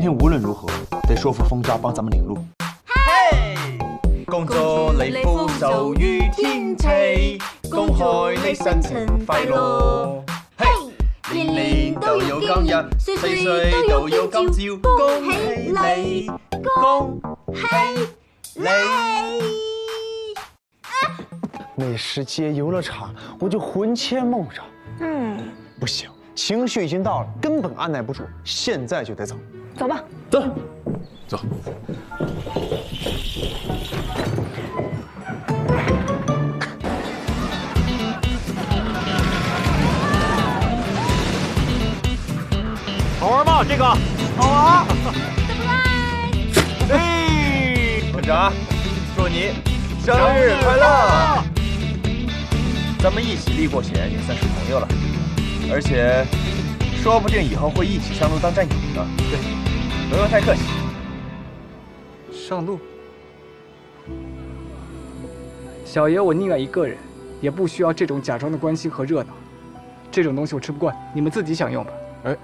今天无论如何得说服风家帮咱们领路。嘿，工作雷风雨天气，恭贺你新情快乐。嘿，年年都有今日，岁岁都有今朝，恭喜你，恭喜你。美食街游乐场，我就魂牵梦绕。嗯，不行，情绪已经到了，根本按耐不住，现在就得走。走吧，走，走。好玩吗？这个好玩。怎么了？嘿，长，祝你生日快乐！咱们一起立过险，也算是朋友了，而且说不定以后会一起上路当战友呢。对。不用太客气，上路。小爷我宁愿一个人，也不需要这种假装的关心和热闹。这种东西我吃不惯，你们自己享用吧。哎。